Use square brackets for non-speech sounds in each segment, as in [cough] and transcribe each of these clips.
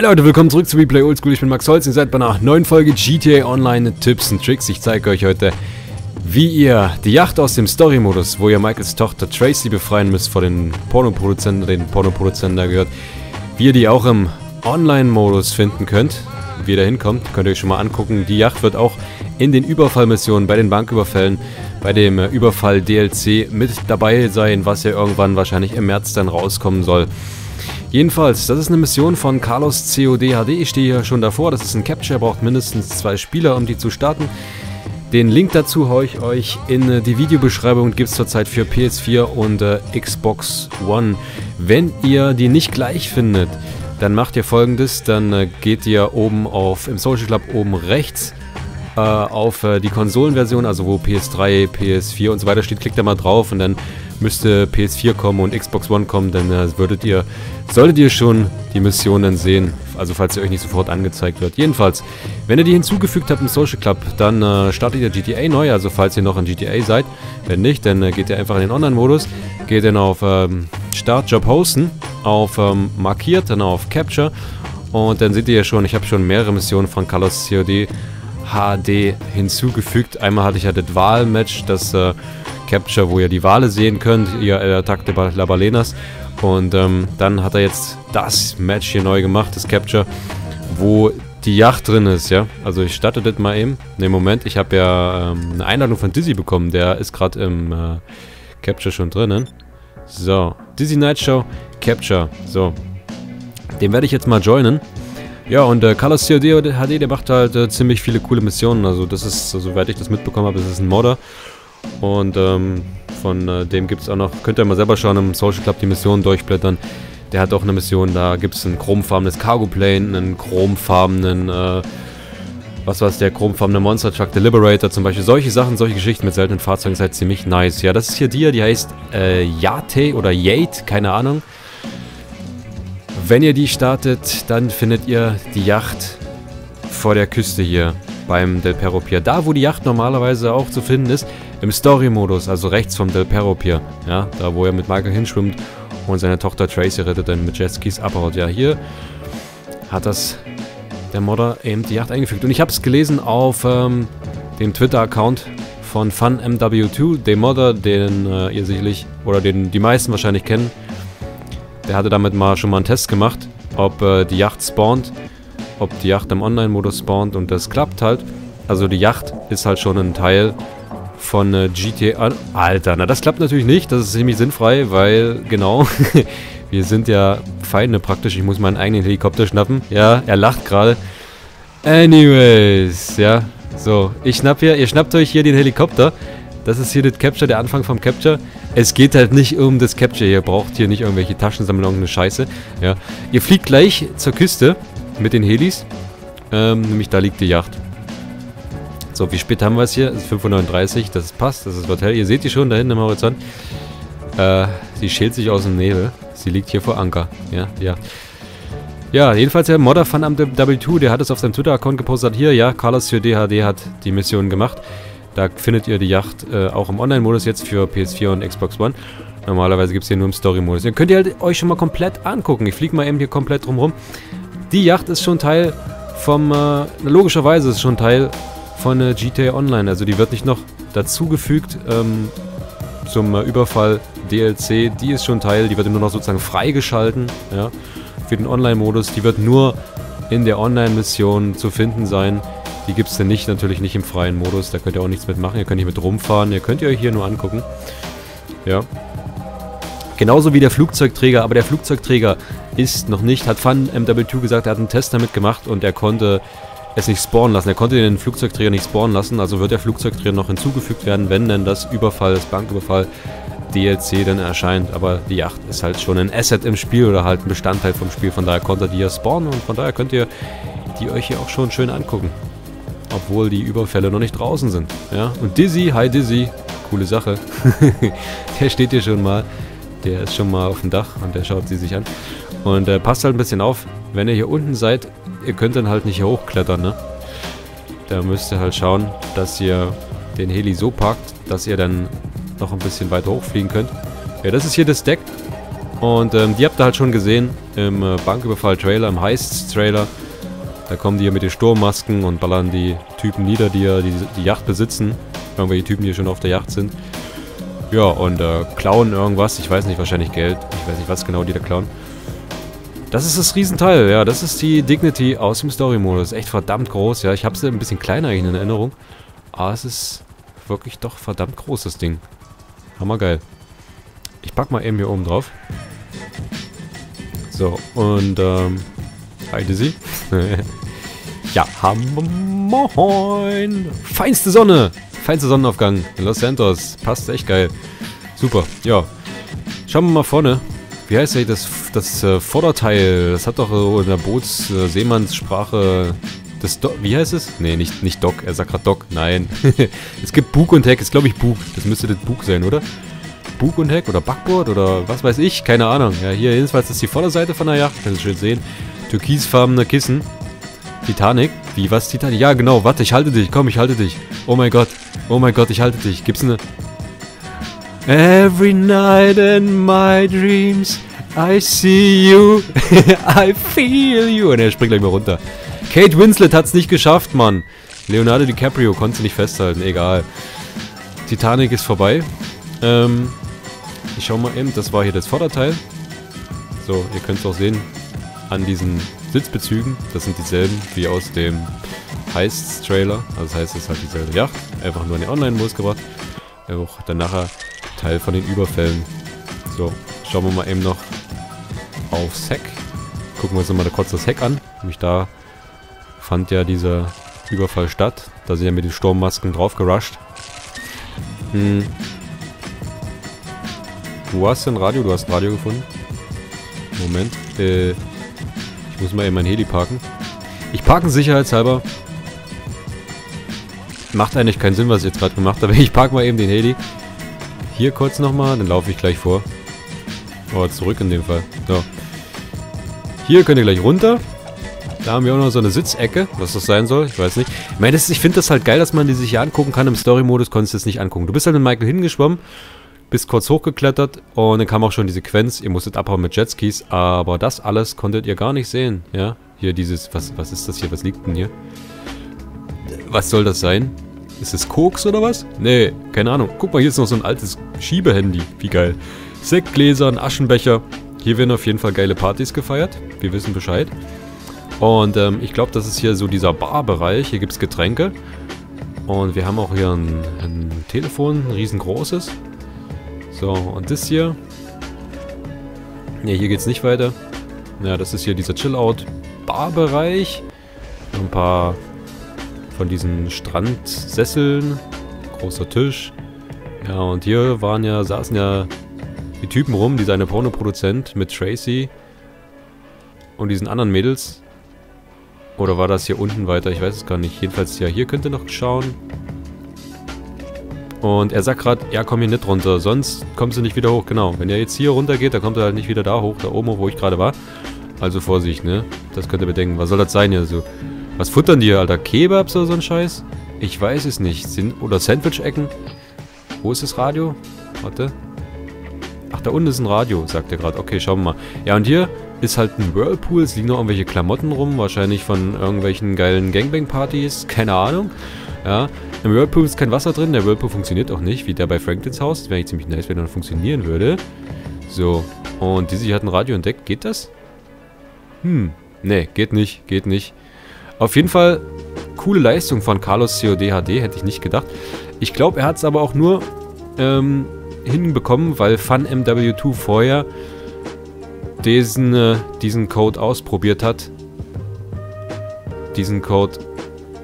Hi Leute, willkommen zurück zu Replay Oldschool. Ich bin Max Holz. Ihr seid bei einer neuen Folge GTA Online Tipps und Tricks. Ich zeige euch heute, wie ihr die Yacht aus dem Story-Modus, wo ihr Michaels Tochter Tracy befreien müsst vor den Pornoproduzenten, den Pornoproduzenten da gehört, wie ihr die auch im Online-Modus finden könnt. Wie ihr da hinkommt, könnt ihr euch schon mal angucken. Die Yacht wird auch in den Überfallmissionen, bei den Banküberfällen, bei dem Überfall DLC mit dabei sein, was ja irgendwann wahrscheinlich im März dann rauskommen soll. Jedenfalls, das ist eine Mission von Carlos COD HD. Ich stehe hier schon davor. Das ist ein Capture, braucht mindestens zwei Spieler, um die zu starten. Den Link dazu haue ich euch in äh, die Videobeschreibung. Gibt es zurzeit für PS4 und äh, Xbox One. Wenn ihr die nicht gleich findet, dann macht ihr folgendes. Dann äh, geht ihr oben auf im Social Club oben rechts äh, auf äh, die Konsolenversion, also wo PS3, PS4 und so weiter steht. Klickt da mal drauf und dann müsste PS4 kommen und Xbox One kommen, dann äh, würdet ihr, solltet ihr schon die Mission dann sehen, also falls ihr euch nicht sofort angezeigt wird. Jedenfalls, wenn ihr die hinzugefügt habt im Social Club, dann äh, startet ihr GTA neu, also falls ihr noch in GTA seid. Wenn nicht, dann äh, geht ihr einfach in den Online-Modus, geht dann auf ähm, Start Job Hosten, auf ähm, Markiert, dann auf Capture und dann seht ihr ja schon, ich habe schon mehrere Missionen von Carlos COD HD hinzugefügt. Einmal hatte ich ja das Wahlmatch, das äh, Capture, wo ihr die Wale sehen könnt, ihr äh, Attack de la Balenas. Und ähm, dann hat er jetzt das Match hier neu gemacht, das Capture, wo die Yacht drin ist, ja. Also ich starte das mal eben. Ne, Moment, ich habe ja ähm, eine Einladung von Dizzy bekommen. Der ist gerade im äh, Capture schon drinnen. So, Dizzy Night Show, Capture. So, den werde ich jetzt mal joinen. Ja, und äh, Carlos COD HD, der macht halt äh, ziemlich viele coole Missionen. Also das ist, soweit ich das mitbekommen habe, das ist ein Modder. Und ähm, von äh, dem gibt es auch noch, könnt ihr mal selber schauen, im Social Club die Missionen durchblättern. Der hat auch eine Mission, da gibt es ein chromfarbenes Cargo Plane, einen chromfarbenen, äh, was war es, der chromfarbene Monster Truck, der Liberator zum Beispiel. Solche Sachen, solche Geschichten mit seltenen Fahrzeugen ist halt ziemlich nice. Ja, das ist hier die, die heißt äh, Yate oder Yate, keine Ahnung. Wenn ihr die startet, dann findet ihr die Yacht vor der Küste hier beim Del Perro Pier. Da, wo die Yacht normalerweise auch zu finden ist, im Story-Modus, also rechts vom Del Perro Pier. Ja, da wo er mit Michael hinschwimmt und seine Tochter Tracy rettet dann mit Jetskis abhaut. Ja, hier hat das der Modder eben die Yacht eingefügt. Und ich habe es gelesen auf ähm, dem Twitter-Account von FunMW2, dem Modder, den äh, ihr sicherlich, oder den die meisten wahrscheinlich kennen. Der hatte damit mal schon mal einen Test gemacht, ob äh, die Yacht spawnt, ob die Yacht im Online-Modus spawnt und das klappt halt. Also die Yacht ist halt schon ein Teil von äh, GTA... Alter, na das klappt natürlich nicht, das ist ziemlich sinnfrei, weil, genau, [laughs] wir sind ja Feinde praktisch. Ich muss meinen eigenen Helikopter schnappen. Ja, er lacht gerade. Anyways, ja, so, ich schnapp hier, ihr schnappt euch hier den Helikopter. Das ist hier das Capture, der Anfang vom Capture. Es geht halt nicht um das Capture, ihr braucht hier nicht irgendwelche Taschensammlungen, eine Scheiße. Ja. Ihr fliegt gleich zur Küste mit den Helis. Ähm, nämlich da liegt die Yacht. So, wie spät haben wir es hier? Es ist 5.39 Uhr, das passt, das ist das Hotel. Ihr seht die schon da hinten im Horizont. Äh, sie schält sich aus dem Nebel. Sie liegt hier vor Anker. Ja, ja. Ja, jedenfalls der Modder von am W2, der hat es auf seinem Twitter-Account gepostet. Hier, ja, Carlos für DHD hat die Mission gemacht. Da findet ihr die Yacht äh, auch im Online-Modus jetzt für PS4 und Xbox One. Normalerweise gibt es hier nur im Story-Modus. Dann könnt ihr halt euch schon mal komplett angucken. Ich fliege mal eben hier komplett drumherum. Die Yacht ist schon Teil vom, äh, logischerweise ist schon Teil von äh, GTA Online. Also die wird nicht noch dazugefügt ähm, zum äh, Überfall DLC. Die ist schon Teil, die wird nur noch sozusagen freigeschalten ja, für den Online-Modus. Die wird nur in der Online-Mission zu finden sein. Die gibt es denn nicht, natürlich nicht im freien Modus. Da könnt ihr auch nichts mitmachen. Ihr könnt nicht mit rumfahren. Ihr könnt ihr euch hier nur angucken. Ja. Genauso wie der Flugzeugträger, aber der Flugzeugträger ist noch nicht, hat Fun MW2 gesagt, er hat einen Test damit gemacht und er konnte es nicht spawnen lassen. Er konnte den Flugzeugträger nicht spawnen lassen, also wird der Flugzeugträger noch hinzugefügt werden, wenn denn das Überfall, das Banküberfall DLC dann erscheint. Aber die Yacht ist halt schon ein Asset im Spiel oder halt ein Bestandteil vom Spiel. Von daher konnte die ja spawnen und von daher könnt ihr die euch hier auch schon schön angucken. Obwohl die Überfälle noch nicht draußen sind. Ja? Und Dizzy, hi Dizzy, coole Sache. [laughs] der steht hier schon mal. Der ist schon mal auf dem Dach und der schaut sie sich an. Und äh, passt halt ein bisschen auf, wenn ihr hier unten seid, ihr könnt dann halt nicht hier hochklettern, ne? Da müsst ihr halt schauen, dass ihr den Heli so packt, dass ihr dann noch ein bisschen weiter hochfliegen könnt. Ja, das ist hier das Deck. Und ähm, die habt ihr halt schon gesehen im äh, Banküberfall-Trailer, im Heist-Trailer. Da kommen die hier mit den Sturmmasken und ballern die Typen nieder, die ja die, die Yacht besitzen. Irgendwelche Typen, die schon auf der Yacht sind. Ja, und äh, klauen irgendwas. Ich weiß nicht, wahrscheinlich Geld. Ich weiß nicht, was genau die da klauen. Das ist das Riesenteil, ja. Das ist die Dignity aus dem Story-Modus. Echt verdammt groß, ja. Ich habe sie ein bisschen kleiner in Erinnerung. Aber es ist wirklich doch verdammt groß, das Ding. Hammergeil. Ich pack mal eben hier oben drauf. So, und ähm, hi Dizzy. [laughs] ja, moin. Feinste Sonne. Feinste Sonnenaufgang in Los Santos. Passt echt geil. Super, ja. Schauen wir mal vorne. Wie heißt eigentlich das, das äh, Vorderteil? Das hat doch so in der Boots-Seemannssprache... Äh, das Do Wie heißt es? Nee, nicht, nicht Doc. Er sagt gerade Doc. Nein. [laughs] es gibt Bug und Heck. Ist glaube ich Bug. Das müsste das Bug sein, oder? Bug und Heck oder Backboard oder was weiß ich. Keine Ahnung. Ja, hier jedenfalls ist die Vorderseite von der Yacht. Kannst du schön sehen. Türkisfarbene Kissen. Titanic. Wie, was Titanic? Ja, genau. Warte, ich halte dich. Komm, ich halte dich. Oh mein Gott. Oh mein Gott, ich halte dich. Gibt's eine... Every night in my dreams I see you, [laughs] I feel you. Und er springt gleich mal runter. Kate Winslet hat's nicht geschafft, Mann. Leonardo DiCaprio konnte sie nicht festhalten, egal. Titanic ist vorbei. Ähm, ich schau mal eben, das war hier das Vorderteil. So, ihr könnt es auch sehen an diesen Sitzbezügen. Das sind dieselben wie aus dem Heists-Trailer. Also das heißt, es halt dieselbe Yacht. Einfach nur in den Online-Modus gebracht. Auch dann nachher Teil von den Überfällen. So, schauen wir mal eben noch aufs Heck. Gucken wir uns nochmal kurz das Heck an. Nämlich da fand ja dieser Überfall statt. Da sind ja mit den Sturmmasken drauf gerusht. Hm. Wo hast du ein Radio? Du hast ein Radio gefunden. Moment. Äh, ich muss mal eben mein Heli parken. Ich parken sicherheitshalber. Macht eigentlich keinen Sinn, was ich jetzt gerade gemacht habe. [laughs] Ich parke mal eben den Heli. Hier kurz nochmal, dann laufe ich gleich vor. Oh, zurück in dem Fall. So. Hier könnt ihr gleich runter. Da haben wir auch noch so eine Sitzecke, was das sein soll, ich weiß nicht. Ich meine, ich finde das halt geil, dass man die sich hier angucken kann. Im Story-Modus konntest du es nicht angucken. Du bist halt mit Michael hingeschwommen, bist kurz hochgeklettert und dann kam auch schon die Sequenz. Ihr musstet abhauen mit Jetskis, aber das alles konntet ihr gar nicht sehen, ja. Hier dieses, was, was ist das hier, was liegt denn hier? Was soll das sein? Ist es Koks oder was? Nee, keine Ahnung. Guck mal, hier ist noch so ein altes Schiebehandy. Wie geil. Sektgläser, ein Aschenbecher. Hier werden auf jeden Fall geile Partys gefeiert. Wir wissen Bescheid. Und ähm, ich glaube, das ist hier so dieser Barbereich. Hier gibt es Getränke. Und wir haben auch hier ein, ein Telefon, ein riesengroßes. So, und das hier. Ne, hier geht es nicht weiter. Ja, das ist hier dieser Chill-Out-Barbereich. Ein paar von diesen Strandsesseln. Großer Tisch. Ja, und hier waren ja, saßen ja die Typen rum, dieser eine Pornoproduzent mit Tracy und diesen anderen Mädels. Oder war das hier unten weiter? Ich weiß es gar nicht. Jedenfalls, ja, hier könnt ihr noch schauen. Und er sagt gerade, ja, komm hier nicht runter, sonst kommst du nicht wieder hoch. Genau, wenn er jetzt hier runter geht, dann kommt er halt nicht wieder da hoch, da oben, wo ich gerade war. Also Vorsicht, ne? Das könnt ihr bedenken. Was soll das sein hier so? Was futtern die Alter? Kebabs oder so ein Scheiß? Ich weiß es nicht. Sind, oder Sandwich-Ecken? Wo ist das Radio? Warte. Ach, da unten ist ein Radio, sagt er gerade. Okay, schauen wir mal. Ja, und hier ist halt ein Whirlpool. Es liegen noch irgendwelche Klamotten rum. Wahrscheinlich von irgendwelchen geilen Gangbang-Partys. Keine Ahnung. Ja, im Whirlpool ist kein Wasser drin. Der Whirlpool funktioniert auch nicht, wie der bei Franklins Haus. Wäre eigentlich ziemlich nice, wenn er funktionieren würde. So, und diese hier hat ein Radio entdeckt. Geht das? Hm, nee, geht nicht, geht nicht. Auf jeden Fall coole Leistung von Carlos COD HD, hätte ich nicht gedacht. Ich glaube, er hat es aber auch nur ähm, hinbekommen, weil FunMW2 vorher diesen, äh, diesen Code ausprobiert hat. Diesen Code,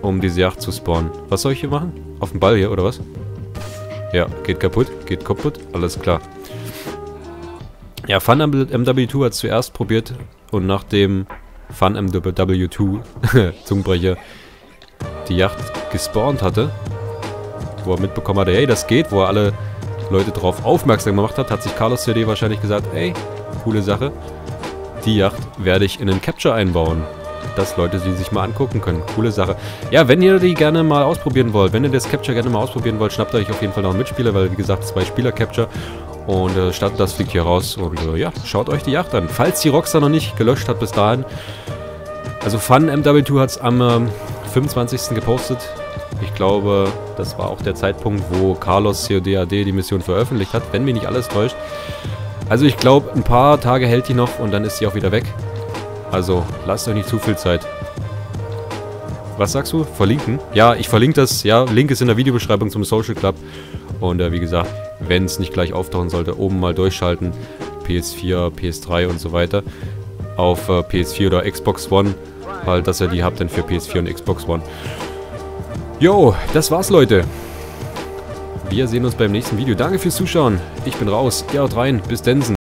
um diese Yacht zu spawnen. Was soll ich hier machen? Auf dem Ball hier, oder was? Ja, geht kaputt, geht kaputt, alles klar. Ja, FunMW2 hat es zuerst probiert und nachdem Fun MW2, [laughs] Zungenbrecher, die Yacht gespawnt hatte, wo er mitbekommen hatte, hey, das geht, wo er alle Leute darauf aufmerksam gemacht hat, hat sich Carlos CD wahrscheinlich gesagt, ey, coole Sache, die Yacht werde ich in den Capture einbauen. Dass Leute sie sich mal angucken können. Coole Sache. Ja, wenn ihr die gerne mal ausprobieren wollt, wenn ihr das Capture gerne mal ausprobieren wollt, schnappt euch auf jeden Fall noch einen Mitspieler, weil wie gesagt, zwei Spieler Capture Und äh, statt das fliegt hier raus. Und äh, ja, schaut euch die Yacht an. Falls die Rockstar noch nicht gelöscht hat bis dahin. Also Fun MW2 hat es am ähm, 25. gepostet. Ich glaube, das war auch der Zeitpunkt, wo Carlos CODAD die Mission veröffentlicht hat, wenn mich nicht alles täuscht. Also ich glaube, ein paar Tage hält die noch und dann ist sie auch wieder weg. Also lasst euch nicht zu viel Zeit. Was sagst du? Verlinken? Ja, ich verlinke das. Ja, Link ist in der Videobeschreibung zum Social Club. Und äh, wie gesagt, wenn es nicht gleich auftauchen sollte, oben mal durchschalten. PS4, PS3 und so weiter. Auf äh, PS4 oder Xbox One. Halt, dass ihr die habt dann für PS4 und Xbox One. Jo, das war's, Leute. Wir sehen uns beim nächsten Video. Danke fürs Zuschauen. Ich bin raus. Ihr haut rein. Bis Densen.